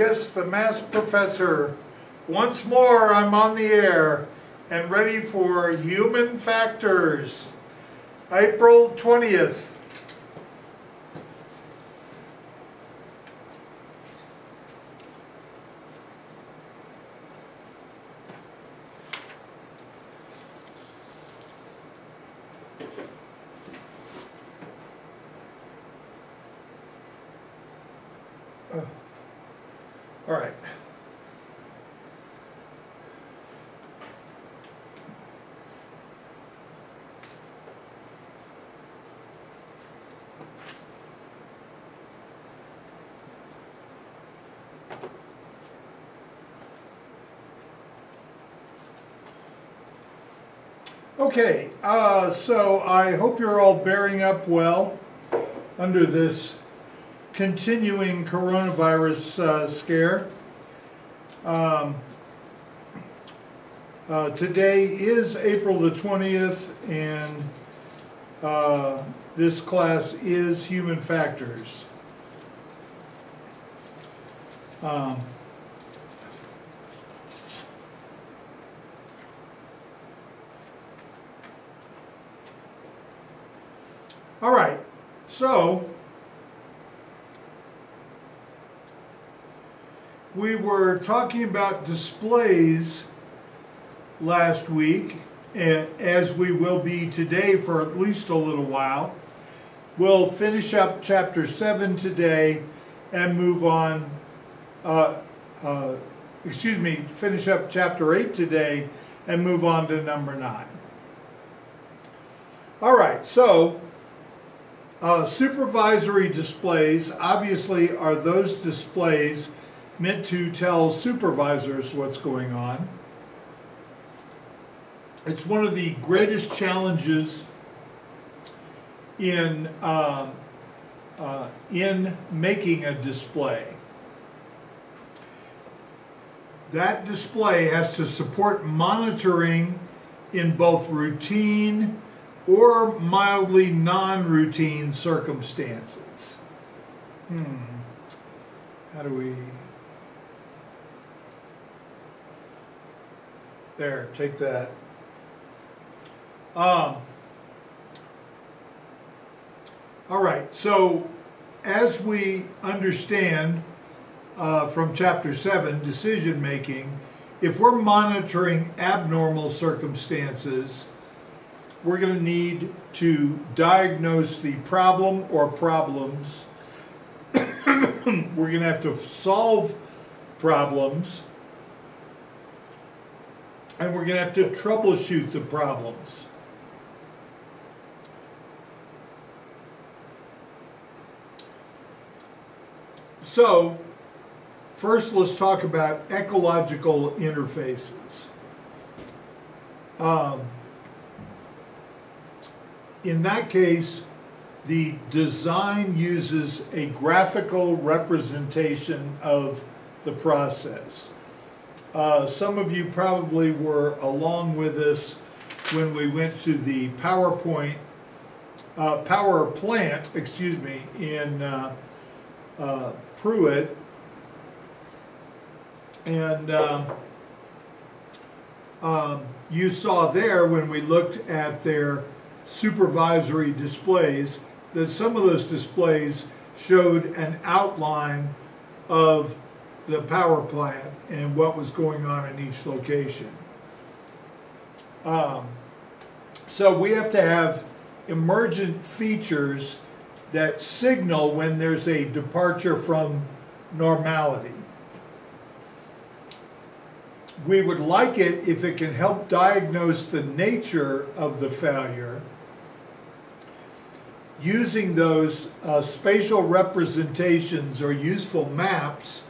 Yes, the math professor. Once more, I'm on the air and ready for human factors. April 20th. All right. Okay, uh, so I hope you're all bearing up well under this continuing coronavirus uh, scare. Um, uh, today is April the 20th, and uh, this class is Human Factors. Um, all right, so we were talking about displays last week, as we will be today for at least a little while. We'll finish up chapter 7 today and move on, uh, uh, excuse me, finish up chapter 8 today and move on to number 9. All right, so uh, supervisory displays obviously are those displays meant to tell supervisors what's going on. It's one of the greatest challenges in, um, uh, in making a display. That display has to support monitoring in both routine or mildly non-routine circumstances. Hmm. How do we... There, take that. Um, all right, so as we understand uh, from chapter 7, decision making, if we're monitoring abnormal circumstances, we're going to need to diagnose the problem or problems. we're going to have to solve problems. And we're going to have to troubleshoot the problems. So, first let's talk about ecological interfaces. Um, in that case, the design uses a graphical representation of the process. Uh, some of you probably were along with us when we went to the PowerPoint, uh, power plant, excuse me, in uh, uh Pruitt. And um, um, you saw there when we looked at their supervisory displays that some of those displays showed an outline of the power plant and what was going on in each location. Um, so we have to have emergent features that signal when there's a departure from normality. We would like it if it can help diagnose the nature of the failure using those uh, spatial representations or useful maps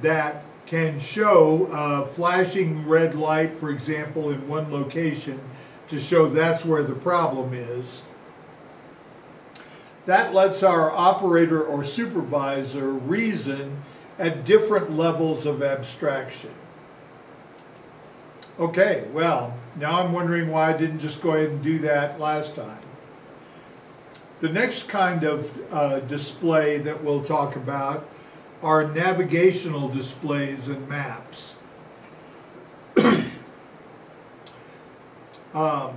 that can show a flashing red light, for example, in one location to show that's where the problem is. That lets our operator or supervisor reason at different levels of abstraction. Okay, well, now I'm wondering why I didn't just go ahead and do that last time. The next kind of uh, display that we'll talk about are navigational displays and maps. um,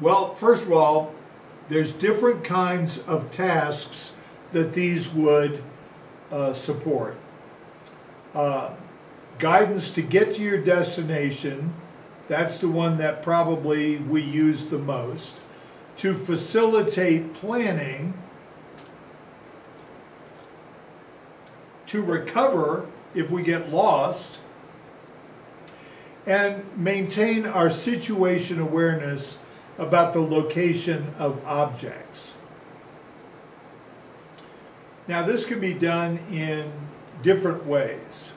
well, first of all, there's different kinds of tasks that these would uh, support. Uh, guidance to get to your destination, that's the one that probably we use the most. To facilitate planning, to recover if we get lost, and maintain our situation awareness about the location of objects. Now this can be done in different ways.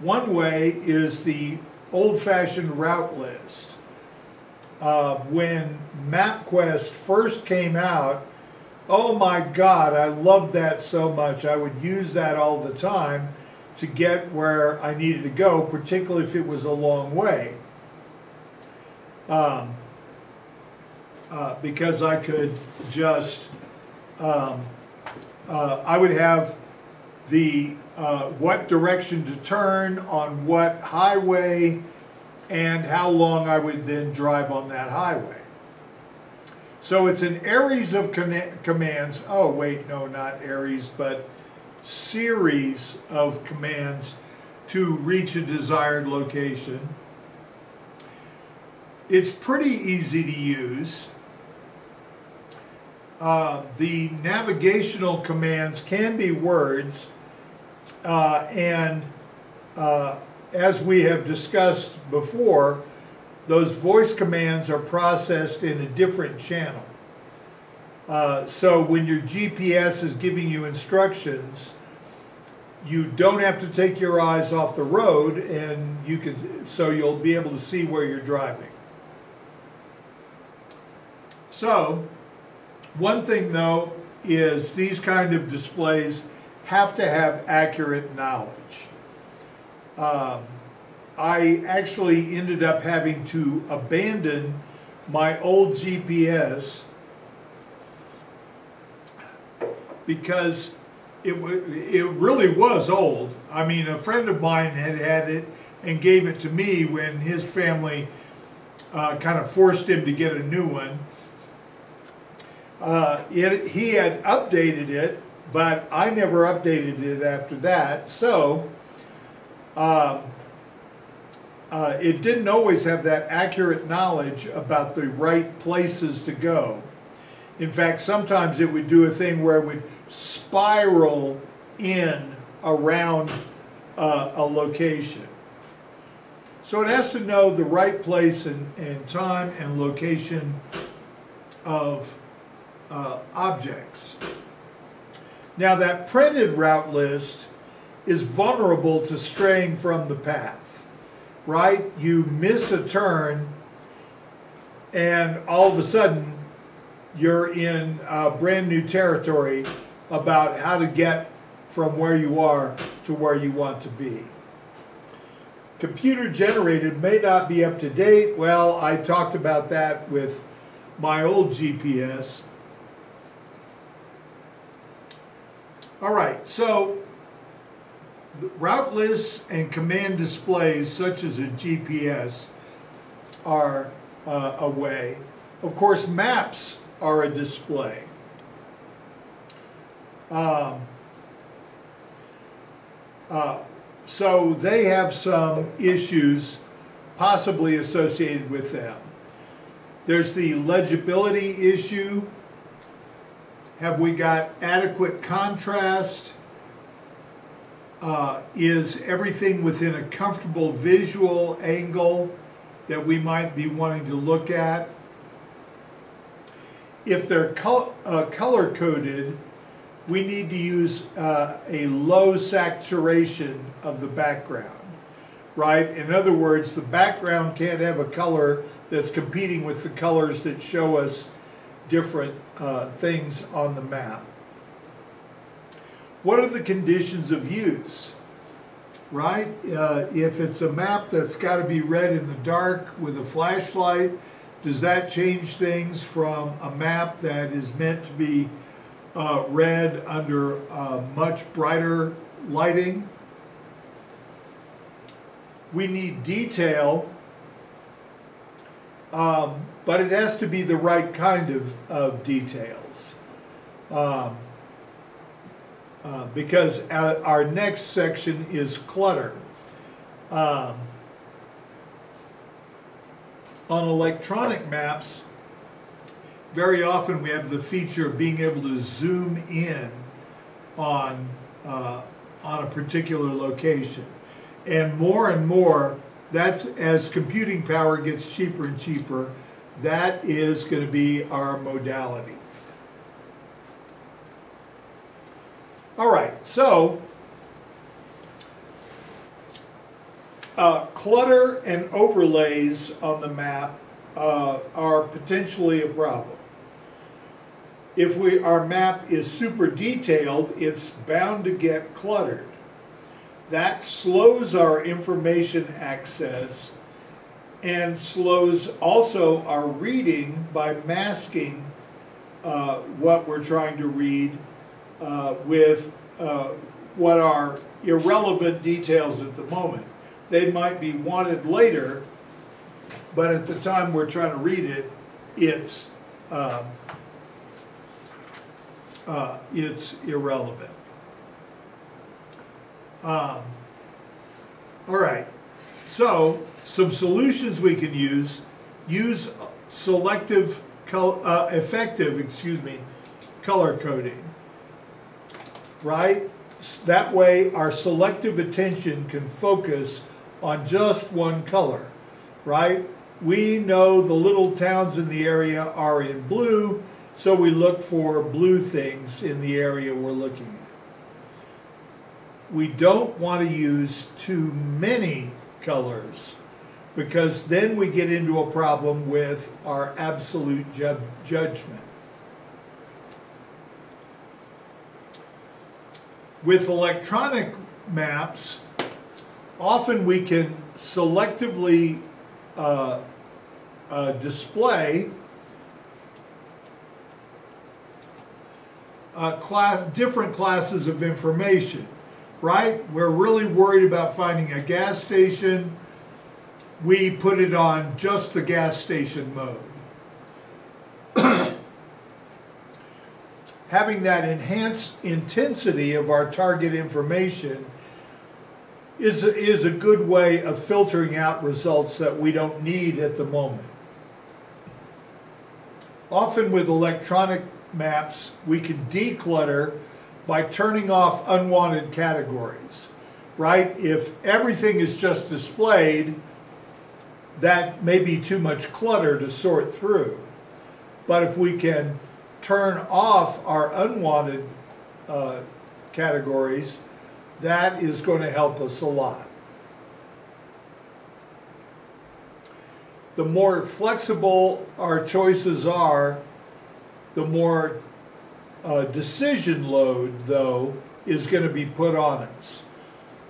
One way is the old-fashioned route list. Uh, when MapQuest first came out, oh my God, I loved that so much. I would use that all the time to get where I needed to go, particularly if it was a long way. Um, uh, because I could just, um, uh, I would have the uh, what direction to turn on what highway and how long I would then drive on that highway. So it's an aries of commands. Oh, wait, no, not aries, but series of commands to reach a desired location. It's pretty easy to use. Uh, the navigational commands can be words, uh, and uh, as we have discussed before, those voice commands are processed in a different channel. Uh, so when your GPS is giving you instructions, you don't have to take your eyes off the road and you can so you'll be able to see where you're driving. So one thing though is these kind of displays have to have accurate knowledge. Um, I actually ended up having to abandon my old GPS because it, it really was old. I mean, a friend of mine had had it and gave it to me when his family uh, kind of forced him to get a new one. Uh, it, he had updated it, but I never updated it after that. So um, uh, it didn't always have that accurate knowledge about the right places to go. In fact, sometimes it would do a thing where it would spiral in around uh, a location. So it has to know the right place and, and time and location of uh, objects. Now that printed route list is vulnerable to straying from the path, right? You miss a turn and all of a sudden you're in uh, brand new territory about how to get from where you are to where you want to be. Computer generated may not be up to date. Well, I talked about that with my old GPS. All right, so route lists and command displays such as a GPS are uh, a way. Of course, maps are a display. Um, uh, so they have some issues possibly associated with them. There's the legibility issue. Have we got adequate contrast? Uh, is everything within a comfortable visual angle that we might be wanting to look at? If they're col uh, color coded, we need to use uh, a low saturation of the background, right? In other words, the background can't have a color that's competing with the colors that show us different uh, things on the map. What are the conditions of use? Right? Uh, if it's a map that's got to be read in the dark with a flashlight, does that change things from a map that is meant to be uh, read under uh, much brighter lighting. We need detail, um, but it has to be the right kind of, of details. Um, uh, because our, our next section is clutter. Um, on electronic maps, very often we have the feature of being able to zoom in on, uh, on a particular location. And more and more, that's as computing power gets cheaper and cheaper, that is going to be our modality. All right, so uh, clutter and overlays on the map uh, are potentially a problem. If we, our map is super detailed, it's bound to get cluttered. That slows our information access and slows also our reading by masking uh, what we're trying to read uh, with uh, what are irrelevant details at the moment. They might be wanted later, but at the time we're trying to read it, it's um, uh, it's irrelevant. Um, all right, so some solutions we can use, use selective, uh, effective, excuse me, color coding, right? That way our selective attention can focus on just one color, right? We know the little towns in the area are in blue, so we look for blue things in the area we're looking at. We don't want to use too many colors because then we get into a problem with our absolute ju judgment. With electronic maps, often we can selectively uh, uh, display uh, class, different classes of information, right? We're really worried about finding a gas station. We put it on just the gas station mode. Having that enhanced intensity of our target information is a, is a good way of filtering out results that we don't need at the moment. Often with electronic maps, we can declutter by turning off unwanted categories, right? If everything is just displayed, that may be too much clutter to sort through. But if we can turn off our unwanted uh, categories, that is going to help us a lot. The more flexible our choices are, the more uh, decision load, though, is going to be put on us,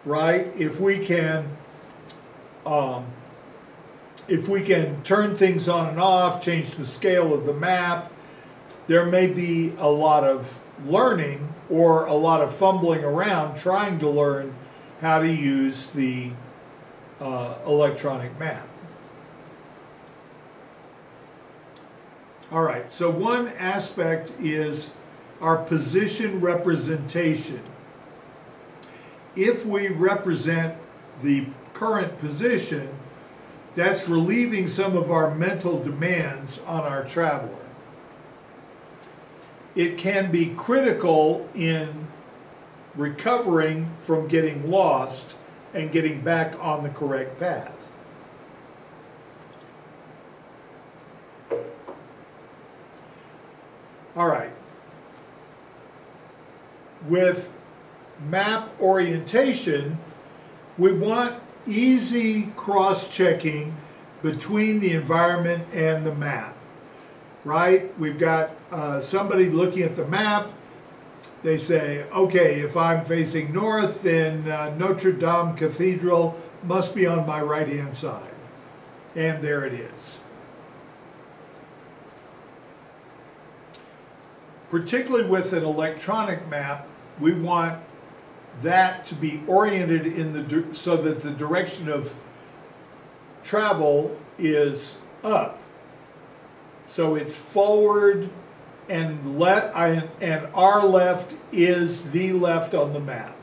right? If we can, um, if we can turn things on and off, change the scale of the map, there may be a lot of learning or a lot of fumbling around trying to learn how to use the uh, electronic map. All right, so one aspect is our position representation. If we represent the current position, that's relieving some of our mental demands on our traveler. It can be critical in recovering from getting lost and getting back on the correct path. All right. With map orientation, we want easy cross-checking between the environment and the map, right? We've got uh, somebody looking at the map, they say, okay, if I'm facing north, then uh, Notre Dame Cathedral must be on my right-hand side. And there it is. particularly with an electronic map, we want that to be oriented in the so that the direction of travel is up. So it's forward and let and our left is the left on the map.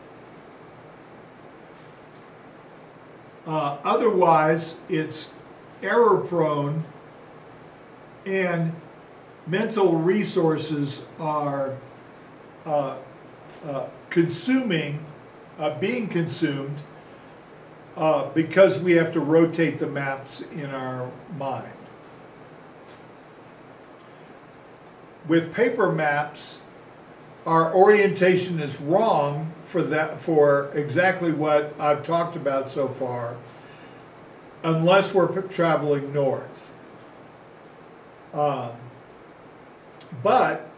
Uh, otherwise, it's error prone and mental resources are uh, uh, consuming, uh, being consumed uh, because we have to rotate the maps in our mind. With paper maps, our orientation is wrong for that for exactly what I've talked about so far, unless we're traveling north. Um, but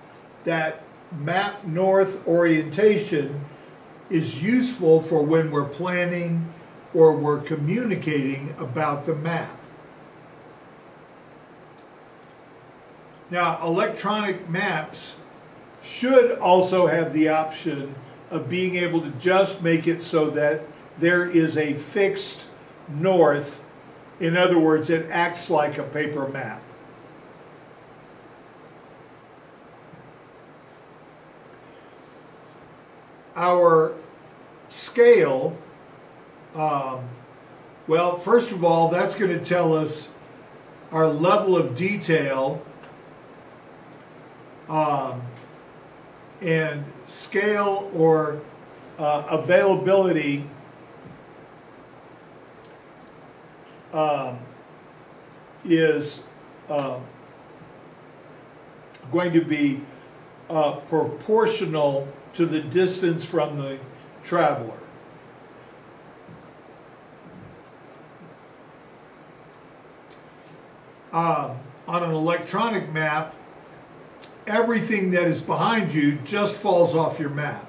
that map north orientation is useful for when we're planning or we're communicating about the map. Now, electronic maps should also have the option of being able to just make it so that there is a fixed north. In other words, it acts like a paper map. Our scale, um, well, first of all, that's going to tell us our level of detail um, and scale or uh, availability um, is uh, going to be uh, proportional to the distance from the traveler. Um, on an electronic map, everything that is behind you just falls off your map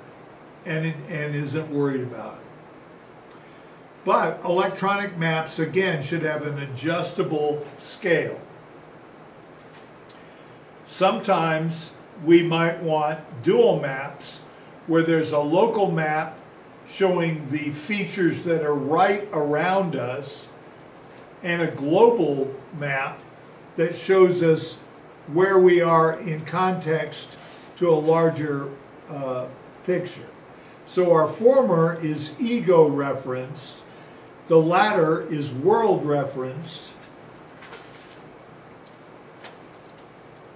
and, and isn't worried about. It. But electronic maps, again, should have an adjustable scale. Sometimes we might want dual maps where there's a local map showing the features that are right around us and a global map that shows us where we are in context to a larger uh, picture. So our former is ego referenced, the latter is world referenced,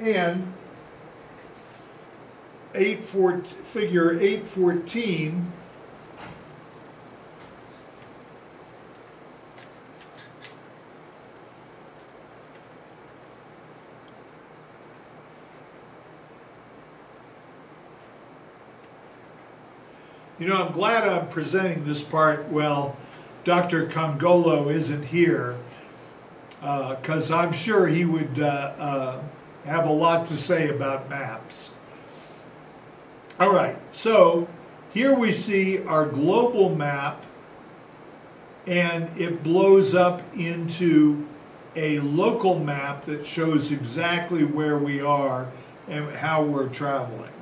and 8, four, figure 814 You know, I'm glad I'm presenting this part well. Dr. Congolo isn't here because uh, I'm sure he would uh, uh, have a lot to say about maps. All right, so here we see our global map and it blows up into a local map that shows exactly where we are and how we're traveling.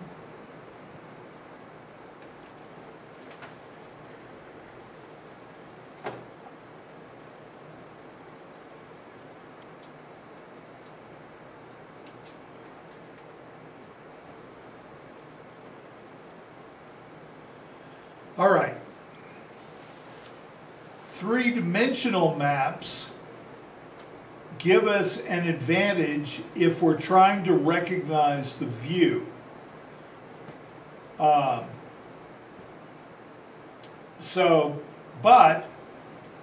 All right. Three-dimensional maps give us an advantage if we're trying to recognize the view. Um, so, but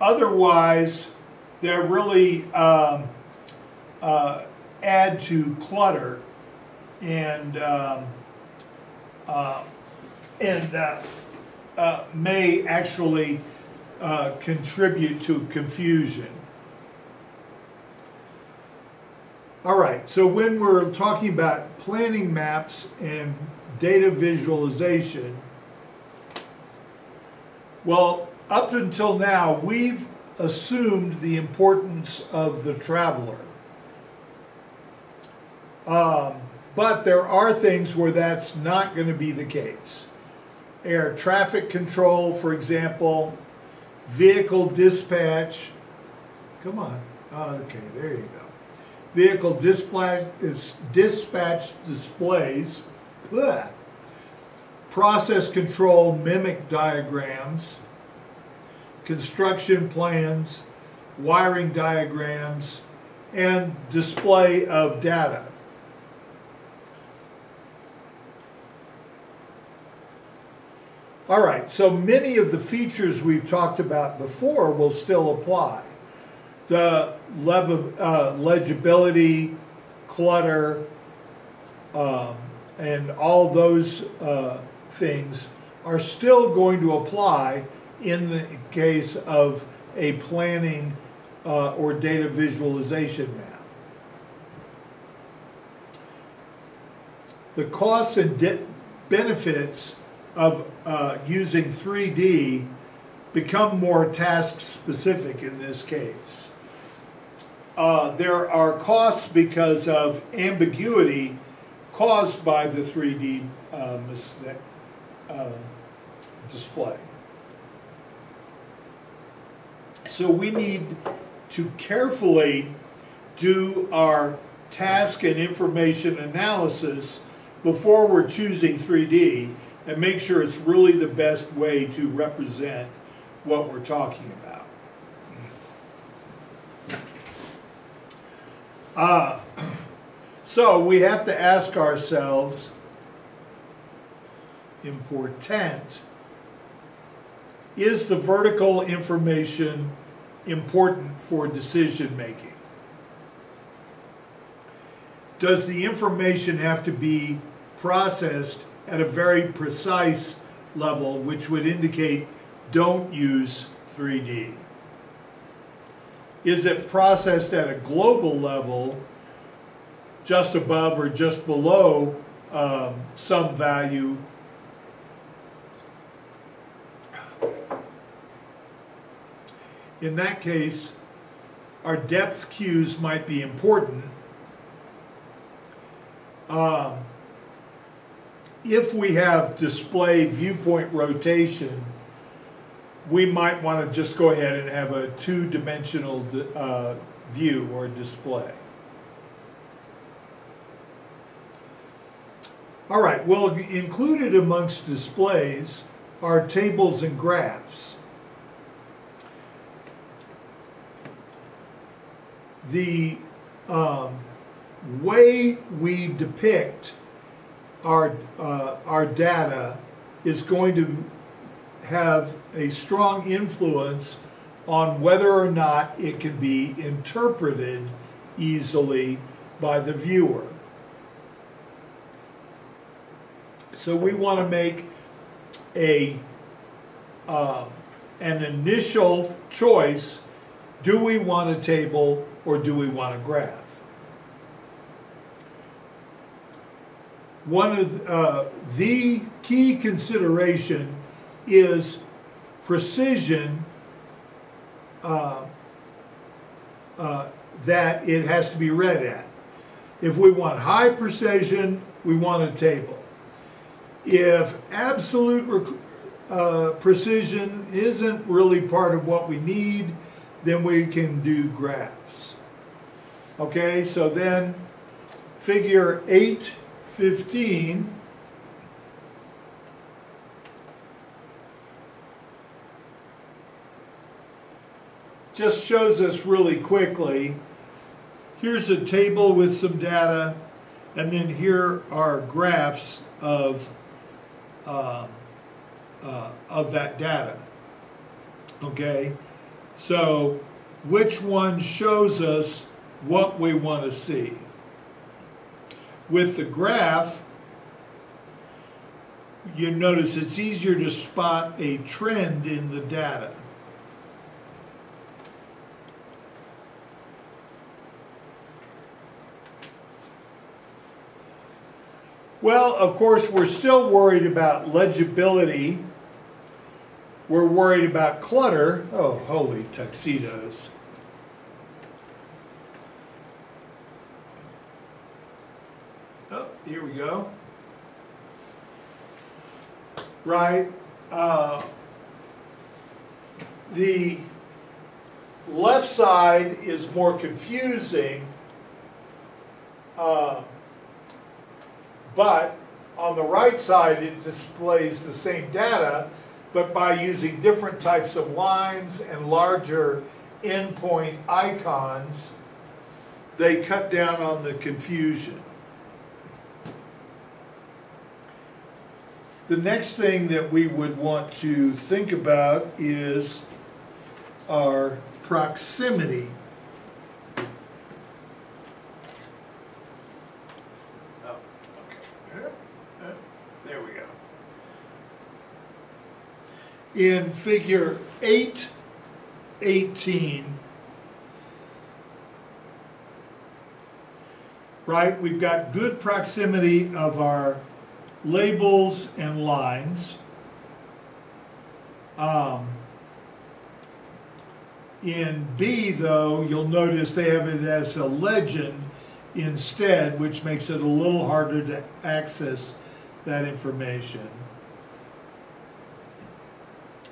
otherwise, they're really um, uh, add to clutter and um, uh, and uh, uh, may actually uh, contribute to confusion. All right, so when we're talking about planning maps and data visualization, well, up until now, we've assumed the importance of the traveler. Um, but there are things where that's not going to be the case. air traffic control, for example, vehicle dispatch. Come on. Oh, okay, there you go. Vehicle dispatch, is dispatch displays. Process control mimic diagrams. Construction plans, wiring diagrams, and display of data. All right, so many of the features we've talked about before will still apply. The uh, legibility, clutter, um, and all those uh, things are still going to apply in the case of a planning uh, or data visualization map. The costs and benefits of uh, using 3D become more task specific in this case. Uh, there are costs because of ambiguity caused by the 3D uh, uh, display. So we need to carefully do our task and information analysis before we're choosing 3D and make sure it's really the best way to represent what we're talking about. Uh, so we have to ask ourselves, important, is the vertical information important for decision making? Does the information have to be processed at a very precise level, which would indicate don't use 3D? Is it processed at a global level, just above or just below um, some value? In that case, our depth cues might be important. Um, if we have display viewpoint rotation, we might want to just go ahead and have a two-dimensional uh, view or display. All right, well, included amongst displays are tables and graphs. The um, way we depict our, uh, our data is going to have a strong influence on whether or not it can be interpreted easily by the viewer. So we want to make a uh, an initial choice. Do we want a table or do we want a graph? One of uh, the key consideration is precision uh, uh, that it has to be read at. If we want high precision, we want a table. If absolute uh, precision isn't really part of what we need, then we can do graphs. Okay, so then figure 8 15. Just shows us really quickly. Here's a table with some data, and then here are graphs of, uh, uh, of that data. Okay, so which one shows us what we want to see? With the graph, you notice it's easier to spot a trend in the data. Well, of course, we're still worried about legibility. We're worried about clutter. Oh, holy tuxedos. Here we go. right? Uh, the left side is more confusing, uh, but on the right side it displays the same data, but by using different types of lines and larger endpoint icons, they cut down on the confusion. The next thing that we would want to think about is our proximity. Oh, uh, uh, we go. In figure 818, right, we've got good proximity of our labels and lines. Um, in B, though, you'll notice they have it as a legend instead, which makes it a little harder to access that information.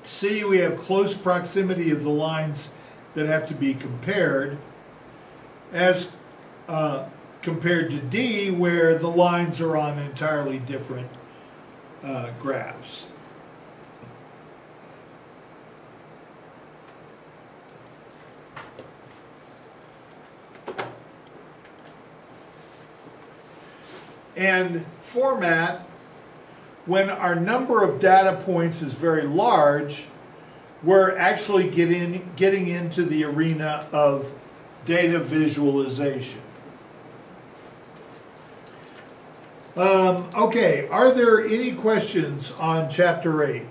C, we have close proximity of the lines that have to be compared, as uh, compared to D, where the lines are on entirely different uh, graphs. And format, when our number of data points is very large, we're actually getting, getting into the arena of data visualization. Um, okay, are there any questions on chapter 8?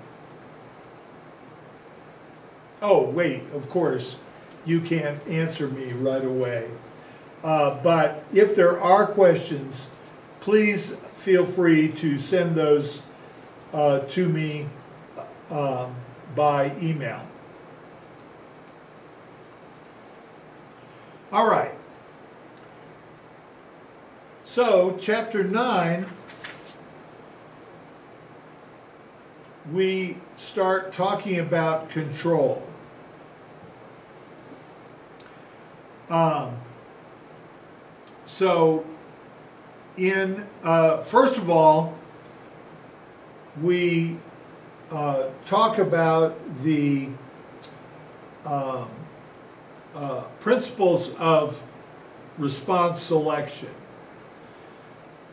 Oh, wait, of course, you can't answer me right away. Uh, but if there are questions, please feel free to send those uh, to me um, by email. All right. So, chapter 9, we start talking about control. Um, so, in, uh, first of all, we uh, talk about the um, uh, principles of response selection.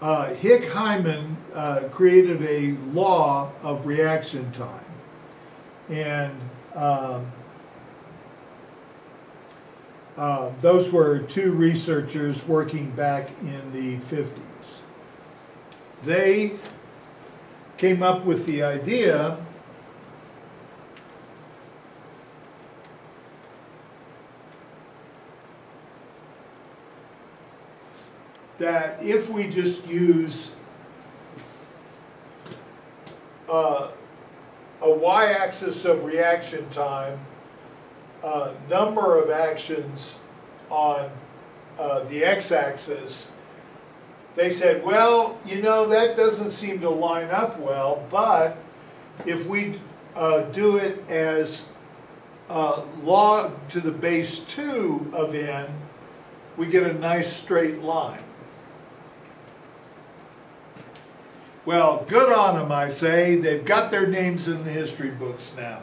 Uh, Hick Hyman uh, created a law of reaction time. And um, uh, those were two researchers working back in the 50s. They came up with the idea that if we just use uh, a y-axis of reaction time, uh, number of actions on uh, the x-axis, they said, well, you know, that doesn't seem to line up well, but if we uh, do it as uh, log to the base 2 of n, we get a nice straight line. Well, good on them, I say. They've got their names in the history books now.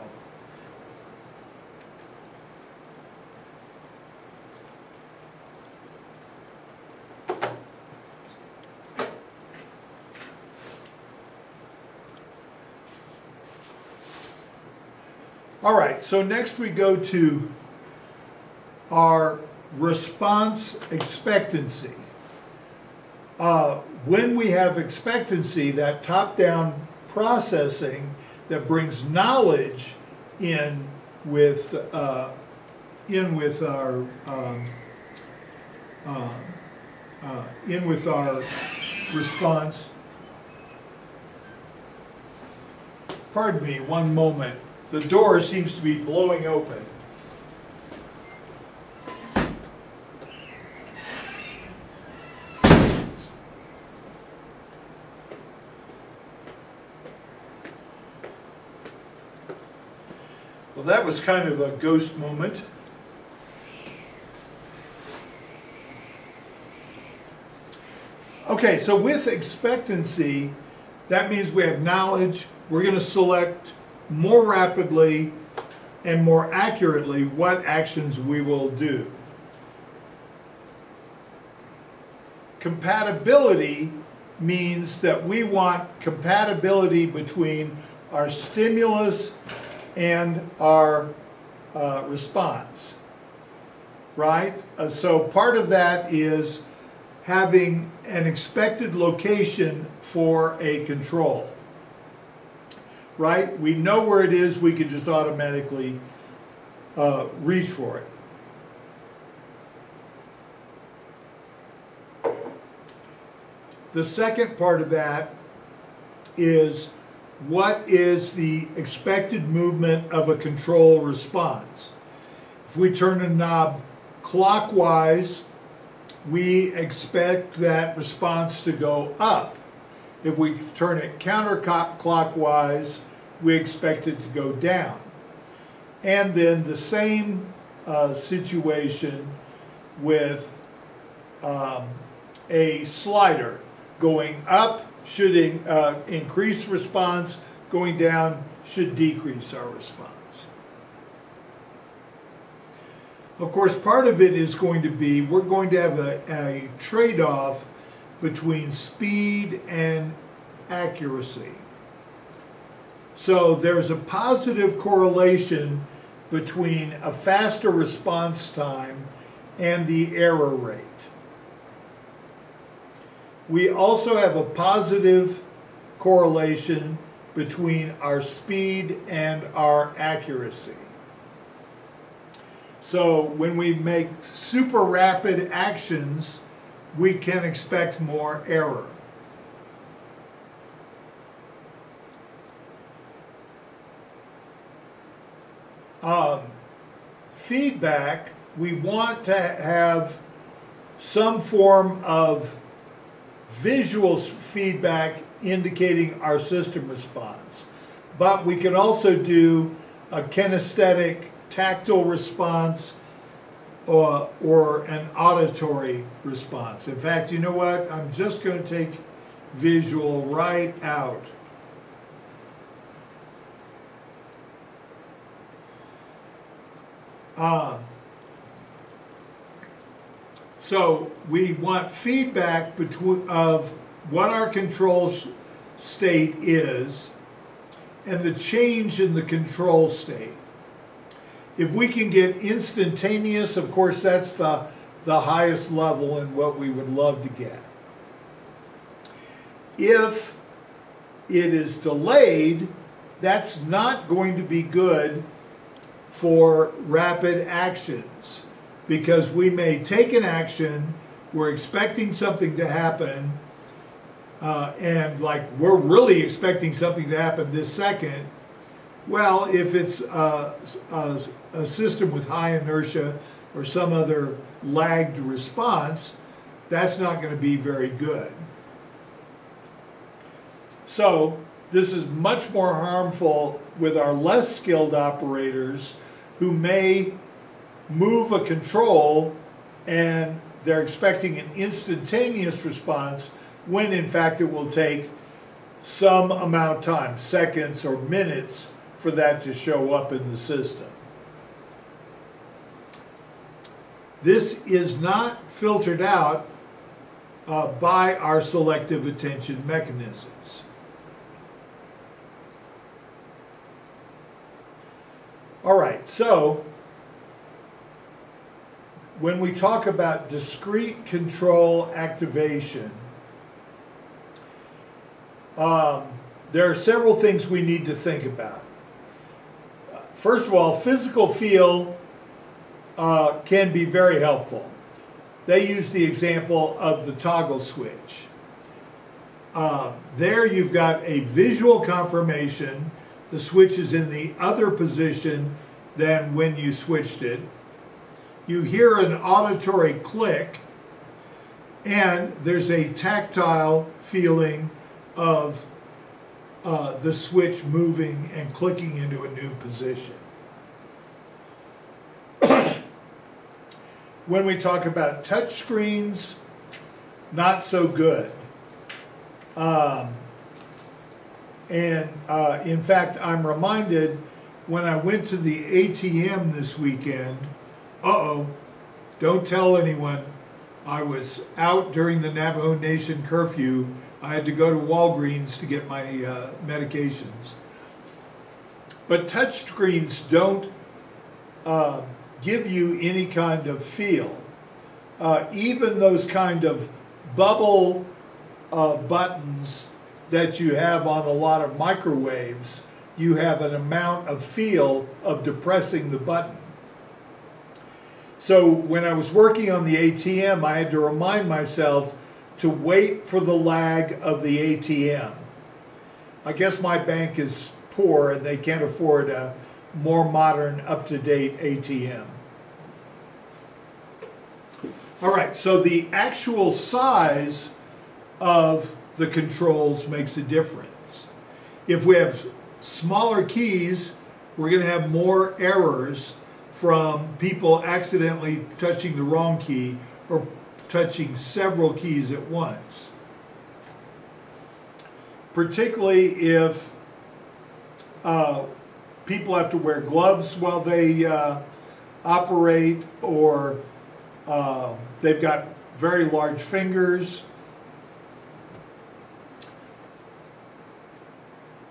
All right, so next we go to our response expectancy. Uh, when we have expectancy, that top-down processing that brings knowledge in with uh, in with our um, uh, uh, in with our response. Pardon me, one moment. The door seems to be blowing open. Well, that was kind of a ghost moment. Okay, so with expectancy, that means we have knowledge. We're going to select more rapidly and more accurately what actions we will do. Compatibility means that we want compatibility between our stimulus and our uh, response, right? Uh, so part of that is having an expected location for a control, right? We know where it is, we can just automatically uh, reach for it. The second part of that is what is the expected movement of a control response. If we turn a knob clockwise, we expect that response to go up. If we turn it counterclockwise, we expect it to go down. And then the same uh, situation with um, a slider. Going up should in, uh, increase response, going down should decrease our response. Of course, part of it is going to be, we're going to have a, a trade-off between speed and accuracy. So there's a positive correlation between a faster response time and the error rate. We also have a positive correlation between our speed and our accuracy. So when we make super rapid actions, we can expect more error. Um, feedback, we want to have some form of visual feedback indicating our system response. But we can also do a kinesthetic tactile response or, or an auditory response. In fact, you know what? I'm just going to take visual right out. Um, so we want feedback between of what our control state is and the change in the control state. If we can get instantaneous, of course, that's the, the highest level and what we would love to get. If it is delayed, that's not going to be good for rapid actions because we may take an action, we're expecting something to happen, uh, and like we're really expecting something to happen this second. Well, if it's a, a, a system with high inertia or some other lagged response, that's not going to be very good. So this is much more harmful with our less skilled operators who may move a control and they're expecting an instantaneous response when in fact it will take some amount of time, seconds or minutes, for that to show up in the system. This is not filtered out uh, by our selective attention mechanisms. All right, so when we talk about discrete control activation, um, there are several things we need to think about. First of all, physical feel uh, can be very helpful. They use the example of the toggle switch. Uh, there you've got a visual confirmation. The switch is in the other position than when you switched it you hear an auditory click, and there's a tactile feeling of uh, the switch moving and clicking into a new position. when we talk about touch screens, not so good. Um, and uh, in fact, I'm reminded when I went to the ATM this weekend uh-oh, don't tell anyone, I was out during the Navajo Nation curfew. I had to go to Walgreens to get my uh, medications. But touchscreens don't uh, give you any kind of feel. Uh, even those kind of bubble uh, buttons that you have on a lot of microwaves, you have an amount of feel of depressing the button. So when I was working on the ATM, I had to remind myself to wait for the lag of the ATM. I guess my bank is poor and they can't afford a more modern, up-to-date ATM. All right, so the actual size of the controls makes a difference. If we have smaller keys, we're going to have more errors from people accidentally touching the wrong key or touching several keys at once. Particularly if uh, people have to wear gloves while they uh, operate or uh, they've got very large fingers.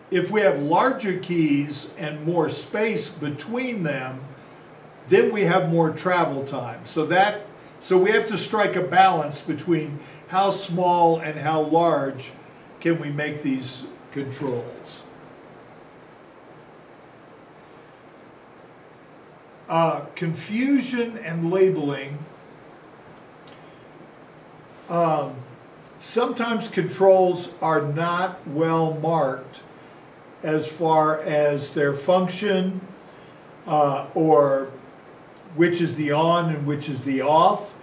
If we have larger keys and more space between them, then we have more travel time. So that so we have to strike a balance between how small and how large can we make these controls. Uh, confusion and labeling. Um, sometimes controls are not well marked as far as their function uh, or which is the on and which is the off.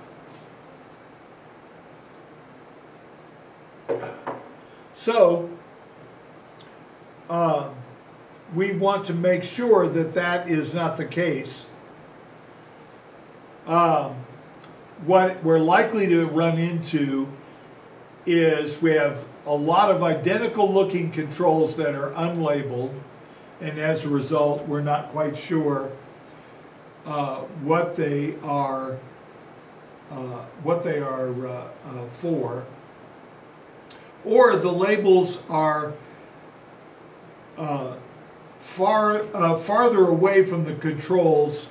So, uh, we want to make sure that that is not the case. Um, what we're likely to run into is we have a lot of identical looking controls that are unlabeled and as a result we're not quite sure uh, what they are uh, what they are uh, uh, for, or the labels are far farther away from the controls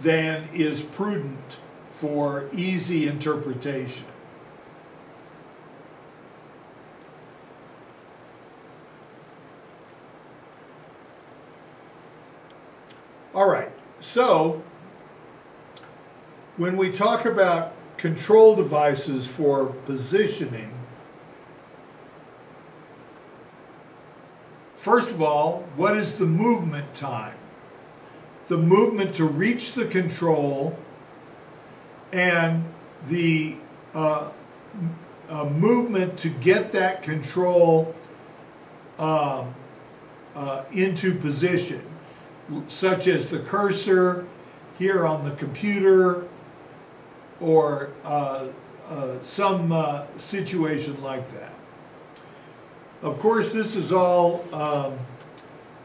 than is prudent for easy interpretation. All right. So, when we talk about control devices for positioning, first of all, what is the movement time? The movement to reach the control and the uh, uh, movement to get that control um, uh, into position such as the cursor here on the computer or uh, uh, some uh, situation like that. Of course, this is all um,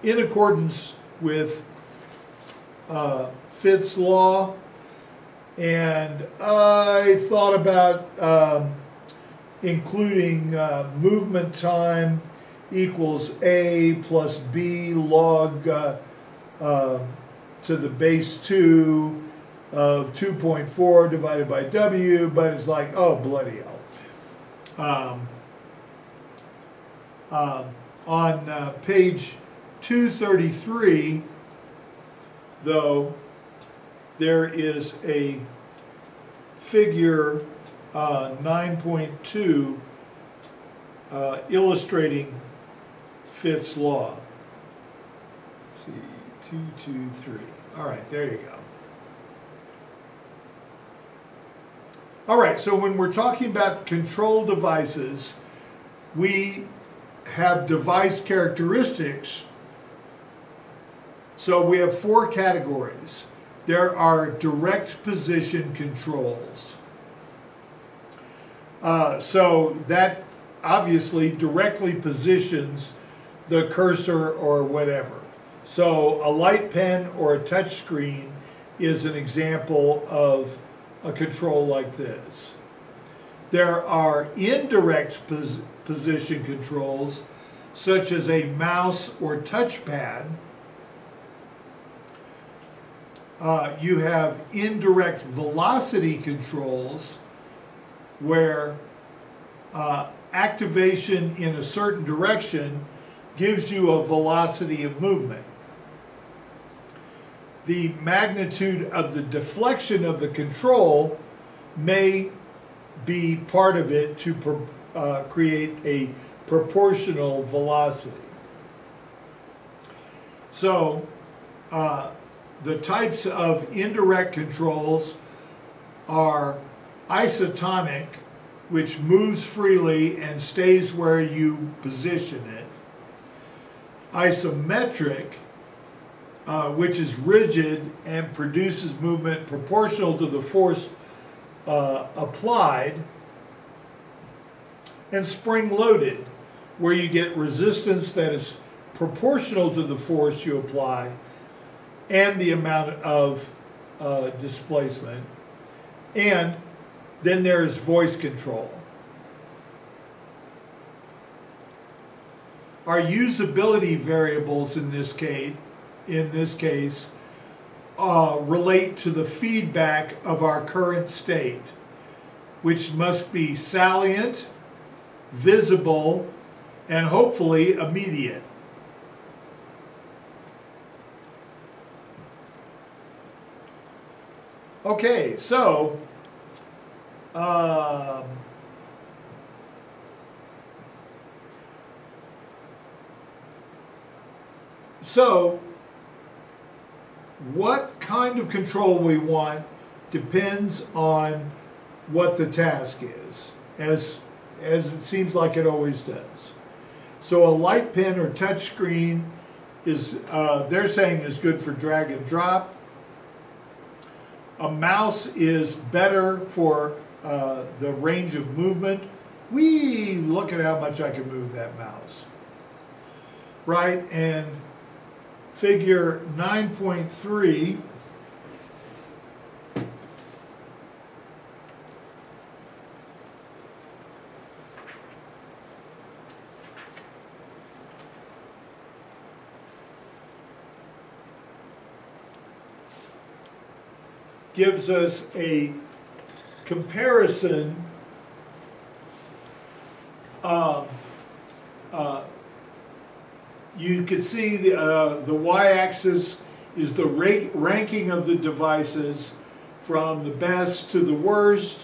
in accordance with uh, Fitts law, and I thought about um, including uh, movement time equals A plus B log um, to the base 2 of 2.4 divided by W, but it's like, oh, bloody hell. Um, um, on uh, page 233, though, there is a figure uh, 9.2 uh, illustrating Fitts' law. Two, two, three. All right, there you go. All right, so when we're talking about control devices, we have device characteristics. So we have four categories. there are direct position controls. Uh, so that obviously directly positions the cursor or whatever. So a light pen or a touch screen is an example of a control like this. There are indirect pos position controls such as a mouse or touchpad. Uh, you have indirect velocity controls where uh, activation in a certain direction gives you a velocity of movement. The magnitude of the deflection of the control may be part of it to uh, create a proportional velocity. So uh, the types of indirect controls are isotonic, which moves freely and stays where you position it. Isometric, uh, which is rigid and produces movement proportional to the force uh, applied. And spring-loaded, where you get resistance that is proportional to the force you apply and the amount of uh, displacement. And then there's voice control. Our usability variables in this case, in this case uh, relate to the feedback of our current state, which must be salient, visible, and hopefully immediate. Okay, so um, so, what kind of control we want depends on what the task is, as, as it seems like it always does. So a light pen or touch screen is, uh, they're saying is good for drag and drop. A mouse is better for uh, the range of movement. We look at how much I can move that mouse. Right, and figure 9.3 gives us a comparison uh, you can see the, uh, the y-axis is the ranking of the devices from the best to the worst.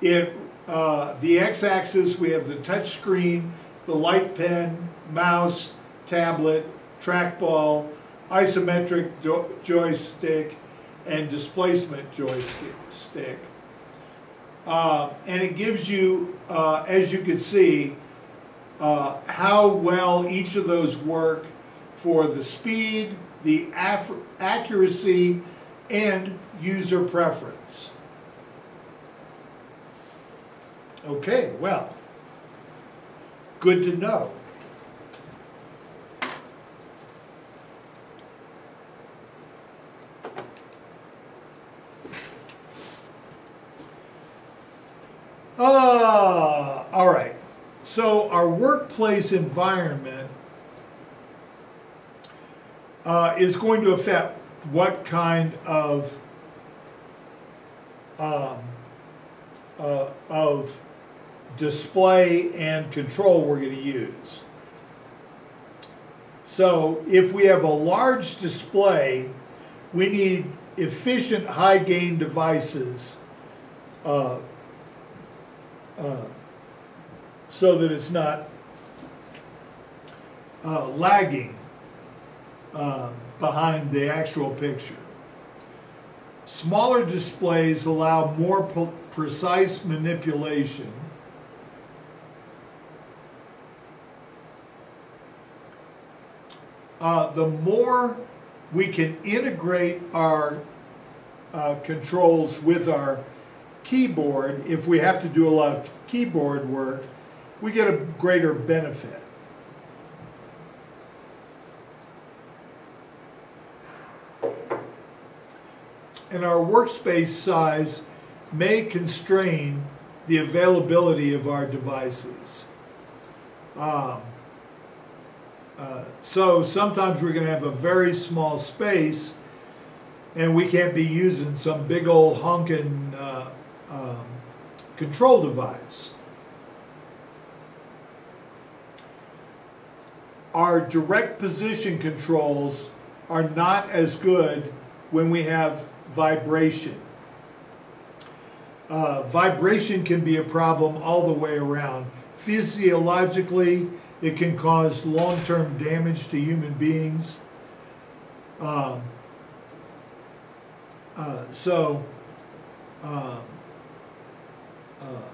It, uh, the x-axis, we have the touch screen, the light pen, mouse, tablet, trackball, isometric joystick, and displacement joystick. Uh, and it gives you, uh, as you can see, uh, how well each of those work for the speed, the accuracy, and user preference. Okay, well, good to know. Ah, all right. So our workplace environment uh, is going to affect what kind of um, uh, of display and control we're going to use. So if we have a large display, we need efficient high gain devices uh, uh, so that it's not uh, lagging uh, behind the actual picture. Smaller displays allow more precise manipulation. Uh, the more we can integrate our uh, controls with our keyboard. If we have to do a lot of keyboard work, we get a greater benefit. And our workspace size may constrain the availability of our devices. Um, uh, so sometimes we're going to have a very small space and we can't be using some big old honking uh, um, control device. Our direct position controls are not as good when we have vibration. Uh, vibration can be a problem all the way around. Physiologically, it can cause long-term damage to human beings. Um, uh, so, um, uh,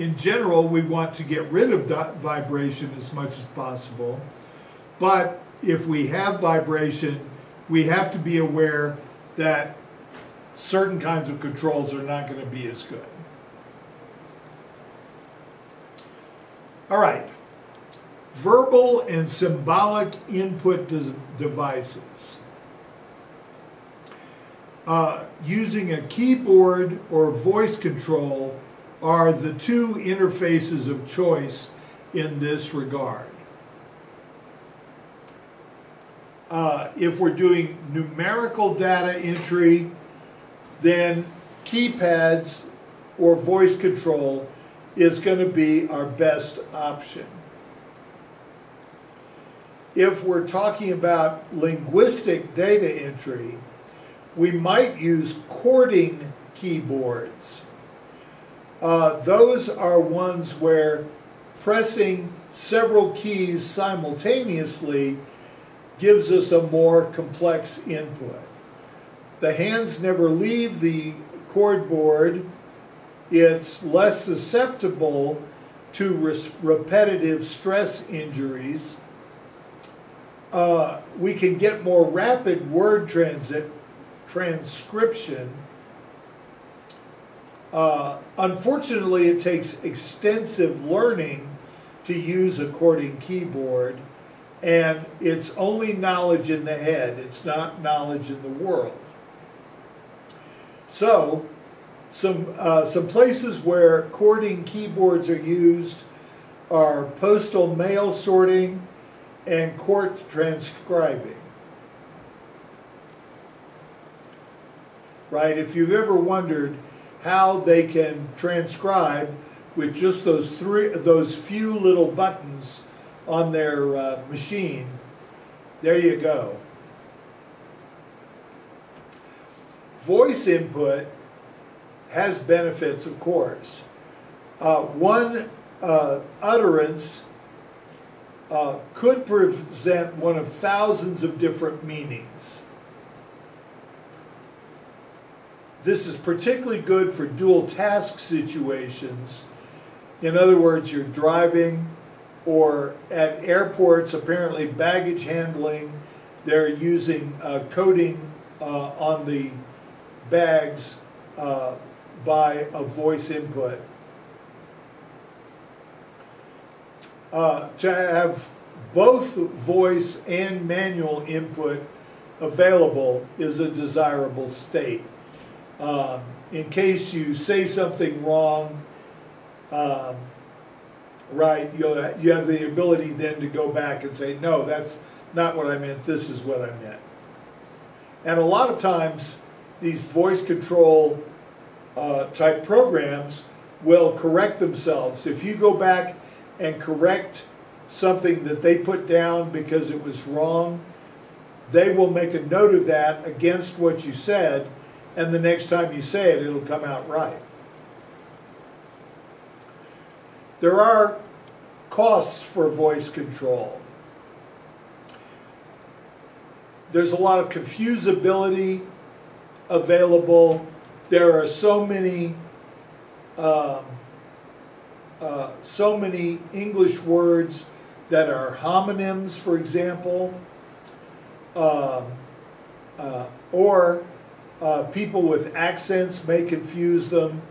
in general, we want to get rid of vibration as much as possible. But if we have vibration, we have to be aware that certain kinds of controls are not going to be as good. All right, verbal and symbolic input devices. Uh, using a keyboard or voice control are the two interfaces of choice in this regard. Uh, if we're doing numerical data entry, then keypads or voice control is going to be our best option. If we're talking about linguistic data entry, we might use chording keyboards. Uh, those are ones where pressing several keys simultaneously gives us a more complex input. The hands never leave the chord board. It's less susceptible to repetitive stress injuries. Uh, we can get more rapid word transit transcription. Uh, unfortunately, it takes extensive learning to use a chording keyboard, and it's only knowledge in the head, it's not knowledge in the world. So, some, uh, some places where chording keyboards are used are postal mail sorting and court transcribing. Right? If you've ever wondered how they can transcribe with just those three, those few little buttons on their uh, machine, there you go. Voice input has benefits, of course. Uh, one uh, utterance uh, could present one of thousands of different meanings. This is particularly good for dual task situations. In other words, you're driving or at airports, apparently baggage handling, they're using uh, coding uh, on the bags uh, by a voice input. Uh, to have both voice and manual input available is a desirable state. Um, in case you say something wrong, um, right, you you have the ability then to go back and say, no, that's not what I meant, this is what I meant. And a lot of times, these voice control uh, type programs will correct themselves. If you go back and correct something that they put down because it was wrong, they will make a note of that against what you said, and the next time you say it, it'll come out right. There are costs for voice control. There's a lot of confusability available. There are so many, um, uh, so many English words that are homonyms, for example. um, uh, or uh, people with accents may confuse them.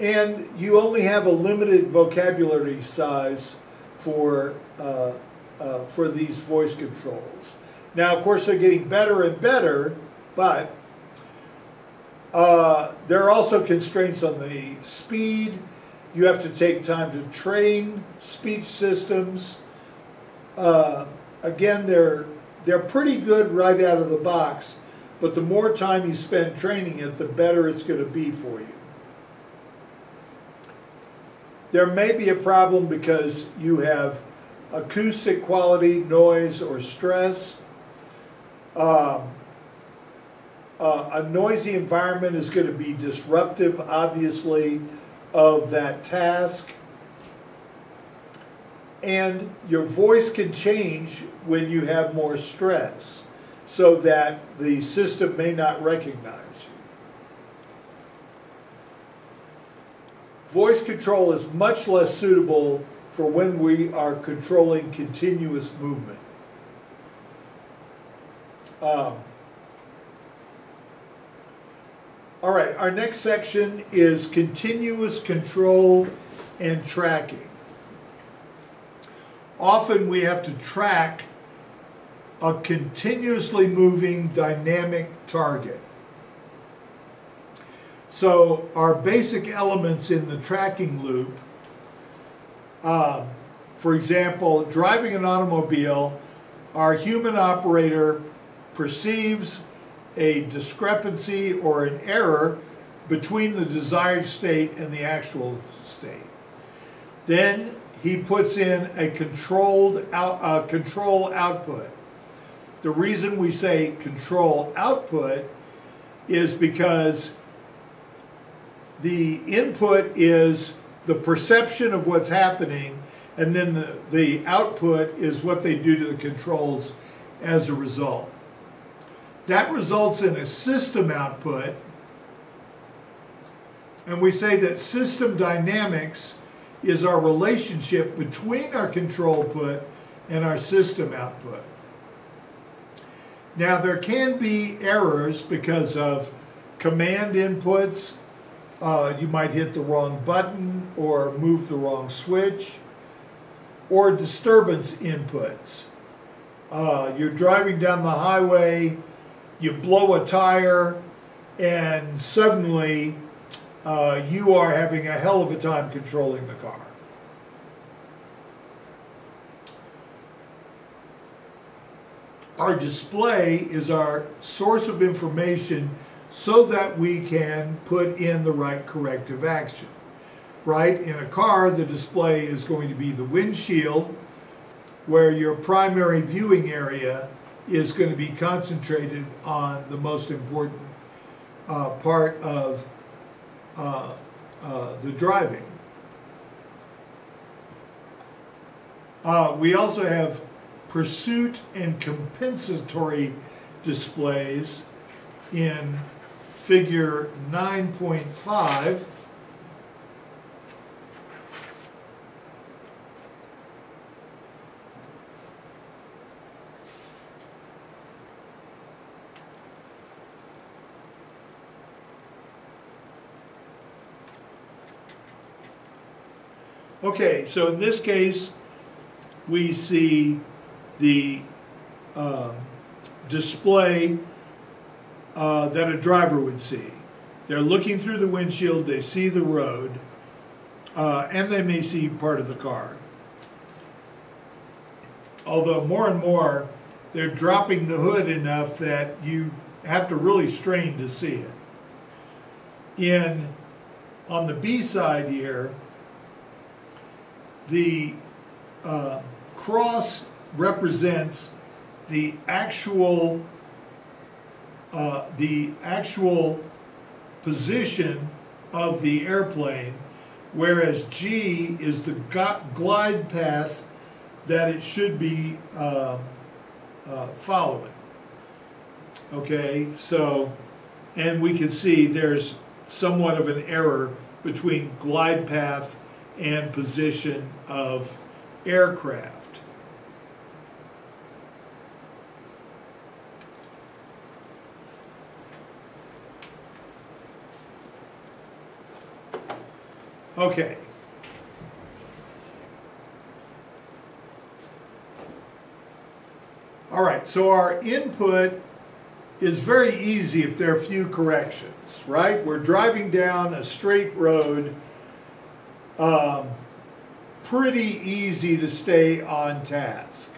And you only have a limited vocabulary size for, uh, uh, for these voice controls. Now, of course, they're getting better and better, but uh, there are also constraints on the speed. You have to take time to train speech systems. Uh, again, they're, they're pretty good right out of the box, but the more time you spend training it, the better it's going to be for you. There may be a problem because you have acoustic quality, noise, or stress. Um, uh, a noisy environment is going to be disruptive, obviously, of that task. And your voice can change when you have more stress so that the system may not recognize you. Voice control is much less suitable for when we are controlling continuous movement. Um, all right, our next section is continuous control and tracking. Often we have to track a continuously moving dynamic target. So our basic elements in the tracking loop, uh, for example, driving an automobile, our human operator perceives a discrepancy or an error between the desired state and the actual state. Then he puts in a controlled out, uh, control output. The reason we say control output is because the input is the perception of what's happening and then the, the output is what they do to the controls as a result. That results in a system output, and we say that system dynamics is our relationship between our control put and our system output. Now there can be errors because of command inputs. Uh, you might hit the wrong button or move the wrong switch or disturbance inputs. Uh, you're driving down the highway you blow a tire, and suddenly uh, you are having a hell of a time controlling the car. Our display is our source of information so that we can put in the right corrective action. Right? In a car, the display is going to be the windshield, where your primary viewing area is going to be concentrated on the most important uh, part of uh, uh, the driving. Uh, we also have pursuit and compensatory displays in figure 9.5 Okay, so in this case, we see the uh, display uh, that a driver would see. They're looking through the windshield, they see the road, uh, and they may see part of the car. Although more and more, they're dropping the hood enough that you have to really strain to see it. In on the B side here, the uh, cross represents the actual uh, the actual position of the airplane, whereas G is the glide path that it should be uh, uh, following. Okay, so, and we can see there's somewhat of an error between glide path and position of aircraft. Okay. All right, so our input is very easy if there are few corrections, right? We're driving down a straight road, um, pretty easy to stay on task.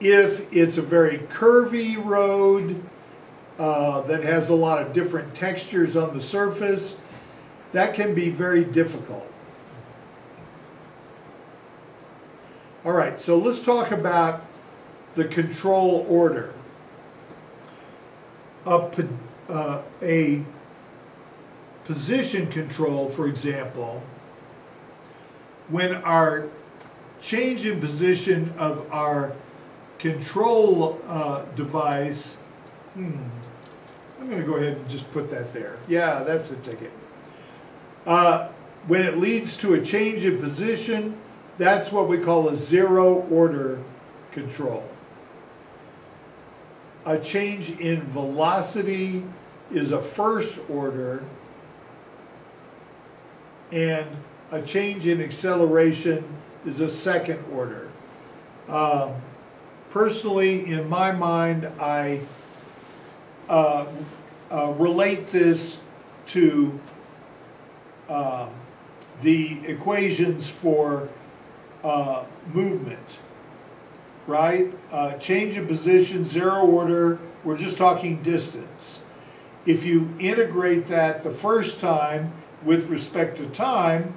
If it's a very curvy road uh, that has a lot of different textures on the surface, that can be very difficult. All right, so let's talk about the control order. A, uh, a position control, for example, when our change in position of our control uh, device, hmm, I'm going to go ahead and just put that there. Yeah, that's the ticket. Uh, when it leads to a change in position, that's what we call a zero order control. A change in velocity is a first order, and a change in acceleration is a second order. Um, personally, in my mind, I uh, uh, relate this to um, the equations for uh, movement, right? Uh, change of position, zero order, we're just talking distance. If you integrate that the first time with respect to time,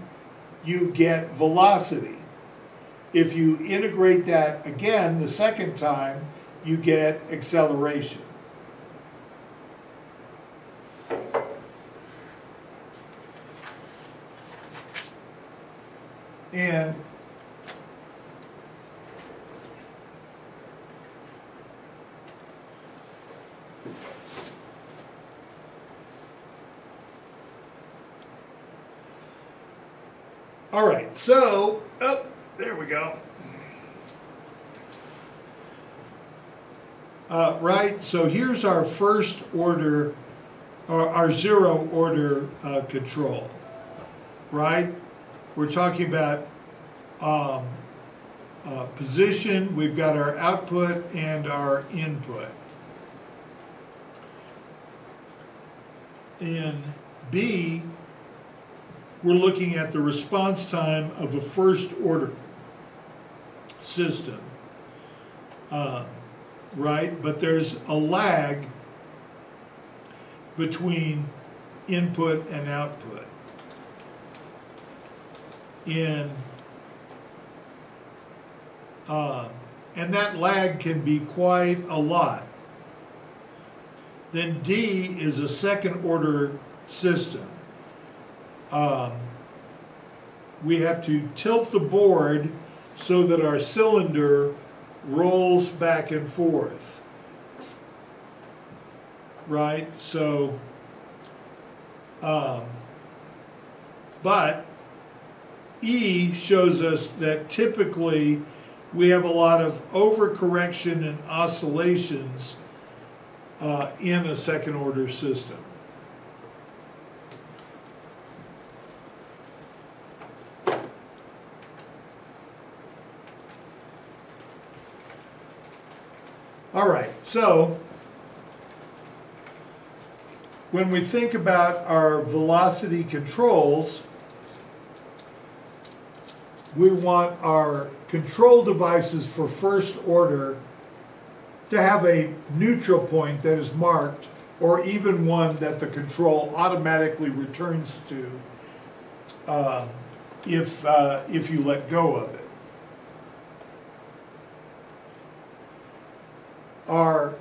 you get velocity. If you integrate that again the second time, you get acceleration. And All right, so, oh, there we go. Uh, right, so here's our first order, our, our zero order uh, control, right? We're talking about um, uh, position, we've got our output and our input. In B, we're looking at the response time of a first order system, uh, right? But there's a lag between input and output in, uh, and that lag can be quite a lot. Then D is a second order system. Um, we have to tilt the board so that our cylinder rolls back and forth. Right? So, um, but E shows us that typically we have a lot of overcorrection and oscillations uh, in a second order system. All right, so when we think about our velocity controls, we want our control devices for first order to have a neutral point that is marked or even one that the control automatically returns to uh, if, uh, if you let go of it. Our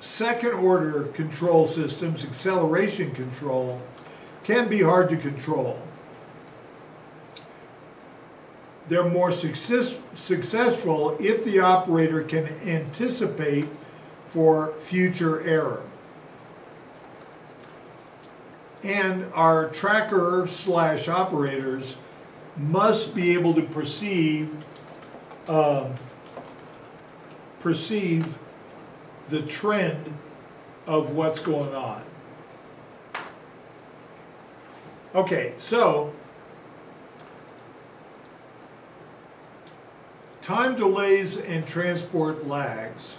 second order control systems, acceleration control, can be hard to control they're more success, successful if the operator can anticipate for future error. And our tracker slash operators must be able to perceive um, perceive the trend of what's going on. Okay, so time delays and transport lags.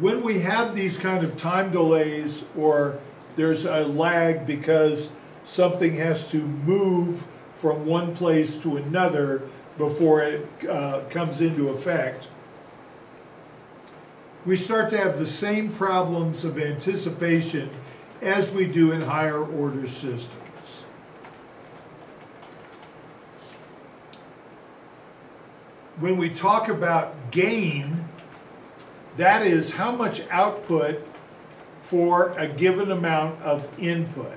When we have these kind of time delays or there's a lag because something has to move from one place to another before it uh, comes into effect, we start to have the same problems of anticipation as we do in higher order systems. When we talk about gain, that is how much output for a given amount of input,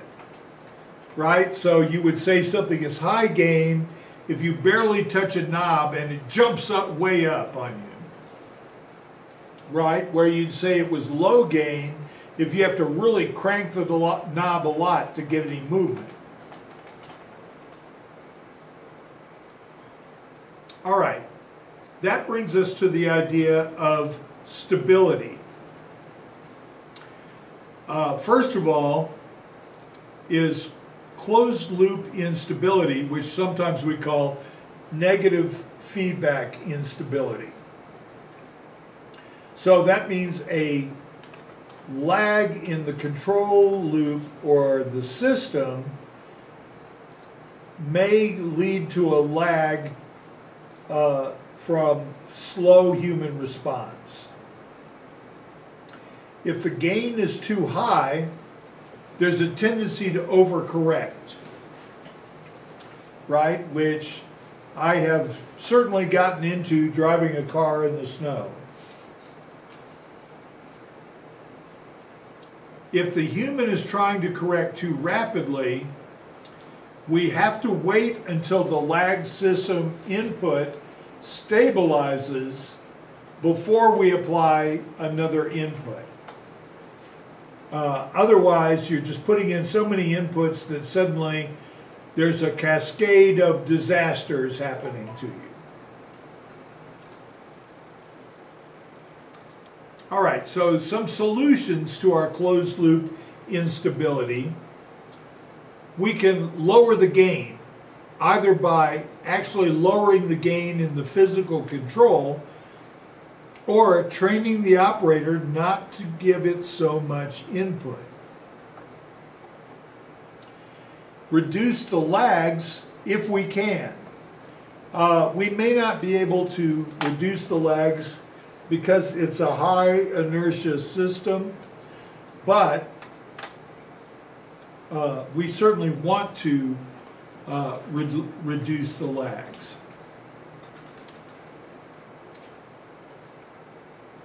right? So you would say something is high gain if you barely touch a knob and it jumps up way up on you, right? Where you'd say it was low gain if you have to really crank the knob a lot to get any movement. All right, that brings us to the idea of stability. Uh, first of all, is closed loop instability, which sometimes we call negative feedback instability. So that means a lag in the control loop or the system may lead to a lag uh, from slow human response. If the gain is too high, there's a tendency to overcorrect, right? Which I have certainly gotten into driving a car in the snow. If the human is trying to correct too rapidly, we have to wait until the lag system input stabilizes before we apply another input. Uh, otherwise, you're just putting in so many inputs that suddenly there's a cascade of disasters happening to you. All right, so some solutions to our closed loop instability. We can lower the gain either by actually lowering the gain in the physical control or training the operator not to give it so much input. Reduce the lags if we can. Uh, we may not be able to reduce the lags because it's a high inertia system, but uh, we certainly want to uh, re reduce the lags.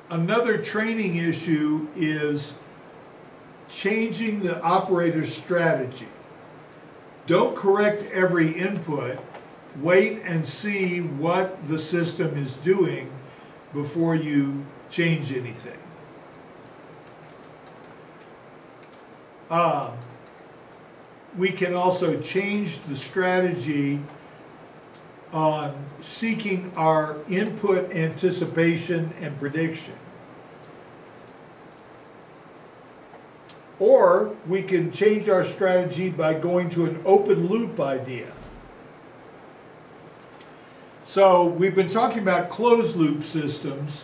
Another training issue is changing the operator's strategy. Don't correct every input. Wait and see what the system is doing before you change anything. Uh, we can also change the strategy on seeking our input anticipation and prediction. Or we can change our strategy by going to an open loop idea. So we've been talking about closed loop systems.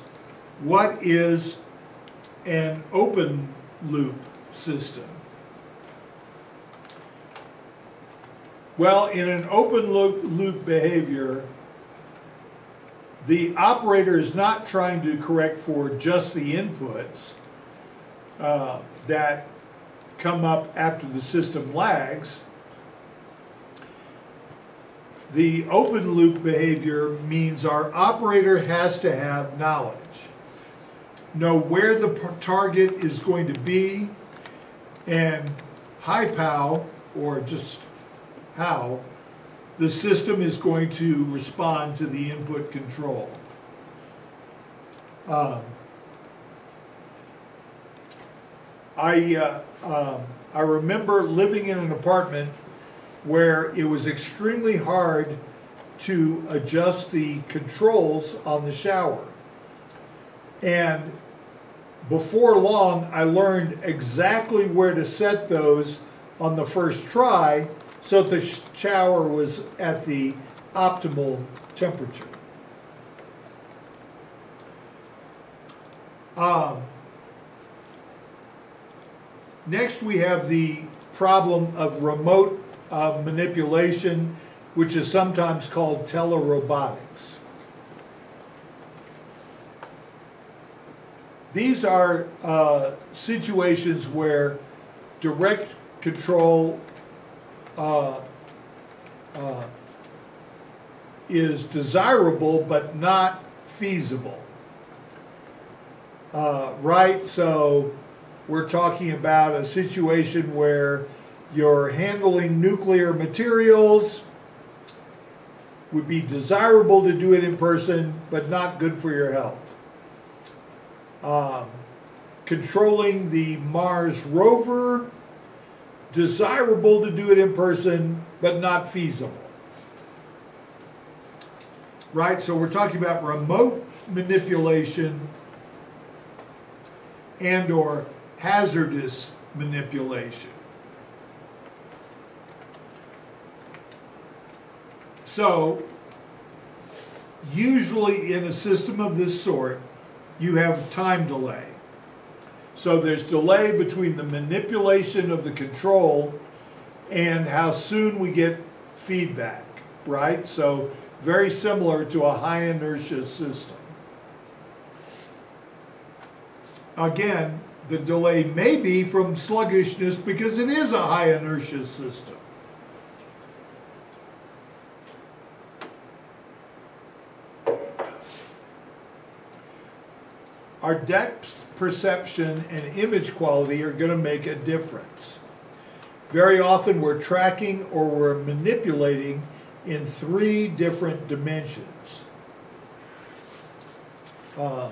What is an open loop system? Well, in an open loop behavior, the operator is not trying to correct for just the inputs uh, that come up after the system lags. The open loop behavior means our operator has to have knowledge, know where the target is going to be, and high pow, or just how the system is going to respond to the input control. Um, I, uh, um, I remember living in an apartment where it was extremely hard to adjust the controls on the shower. And before long, I learned exactly where to set those on the first try so the shower was at the optimal temperature. Um, next, we have the problem of remote uh, manipulation, which is sometimes called telerobotics. These are uh, situations where direct control uh, uh, is desirable but not feasible. Uh, right? So we're talking about a situation where you're handling nuclear materials would be desirable to do it in person, but not good for your health. Um, controlling the Mars rover, desirable to do it in person, but not feasible. Right? So we're talking about remote manipulation and or hazardous manipulation. So, usually in a system of this sort, you have time delay. So there's delay between the manipulation of the control and how soon we get feedback, right? So very similar to a high inertia system. Again, the delay may be from sluggishness because it is a high inertia system. Our depth perception and image quality are going to make a difference. Very often we're tracking or we're manipulating in three different dimensions. Um,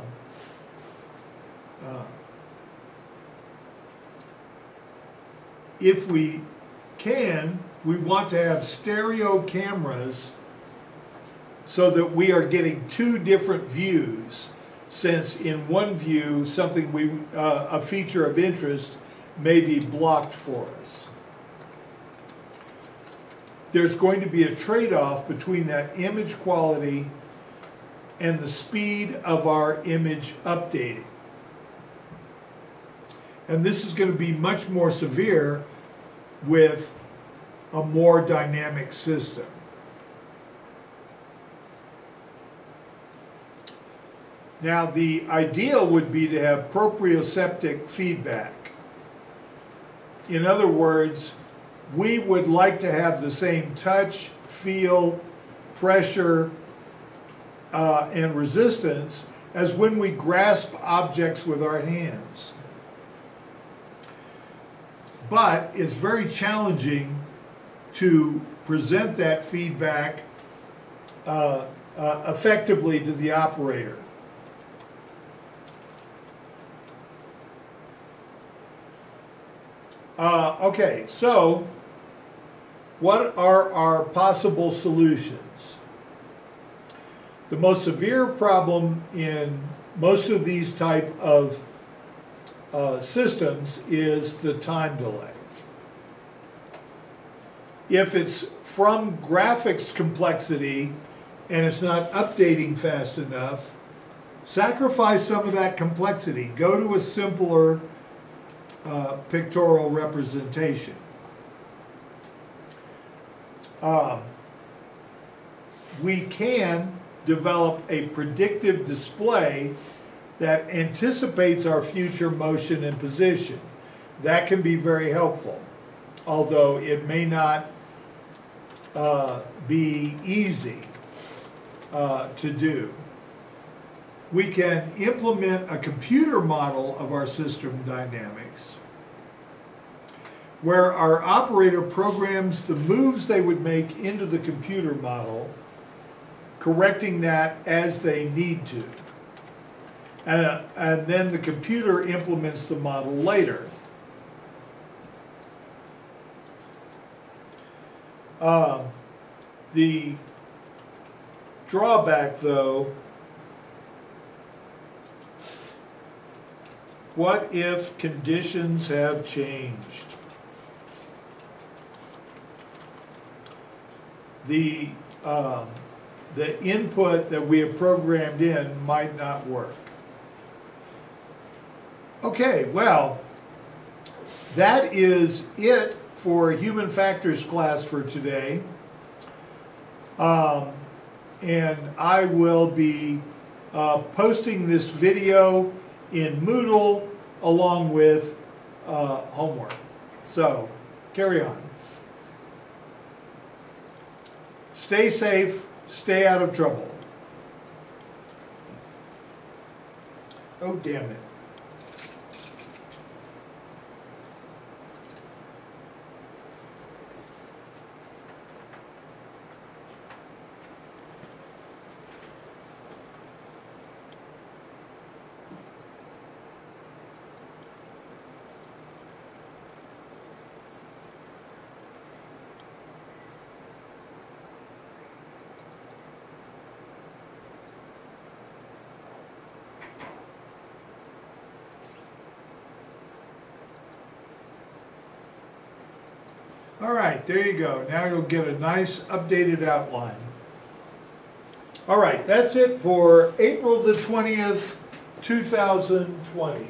uh, if we can, we want to have stereo cameras so that we are getting two different views since in one view something we uh, a feature of interest may be blocked for us. There's going to be a trade-off between that image quality and the speed of our image updating. And this is going to be much more severe with a more dynamic system. Now, the ideal would be to have proprioceptive feedback. In other words, we would like to have the same touch, feel, pressure, uh, and resistance as when we grasp objects with our hands but it's very challenging to present that feedback uh, uh, effectively to the operator. Uh, okay, so what are our possible solutions? The most severe problem in most of these type of uh, systems is the time delay. If it's from graphics complexity and it's not updating fast enough, sacrifice some of that complexity. Go to a simpler uh, pictorial representation. Um, we can develop a predictive display that anticipates our future motion and position. That can be very helpful, although it may not uh, be easy uh, to do. We can implement a computer model of our system dynamics where our operator programs the moves they would make into the computer model, correcting that as they need to. Uh, and then the computer implements the model later. Uh, the drawback, though, What if conditions have changed? The, um, the input that we have programmed in might not work. Okay, well, that is it for human factors class for today. Um, and I will be uh, posting this video in Moodle along with uh, homework. So, carry on. Stay safe, stay out of trouble. Oh, damn it. All there you go. Now you'll get a nice updated outline. All right, that's it for April the 20th, 2020.